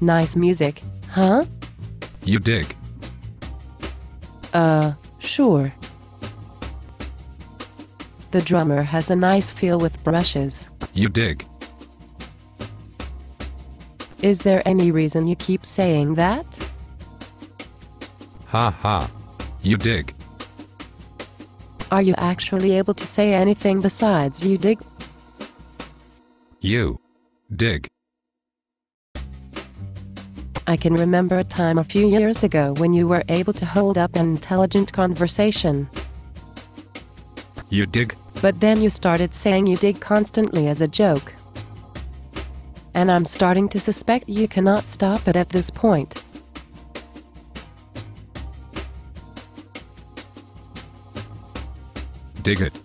Nice music, huh? You dig. Uh, sure. The drummer has a nice feel with brushes. You dig. Is there any reason you keep saying that? Ha ha. You dig. Are you actually able to say anything besides you dig? You dig. I can remember a time a few years ago when you were able to hold up an intelligent conversation. You dig. But then you started saying you dig constantly as a joke. And I'm starting to suspect you cannot stop it at this point. Dig it.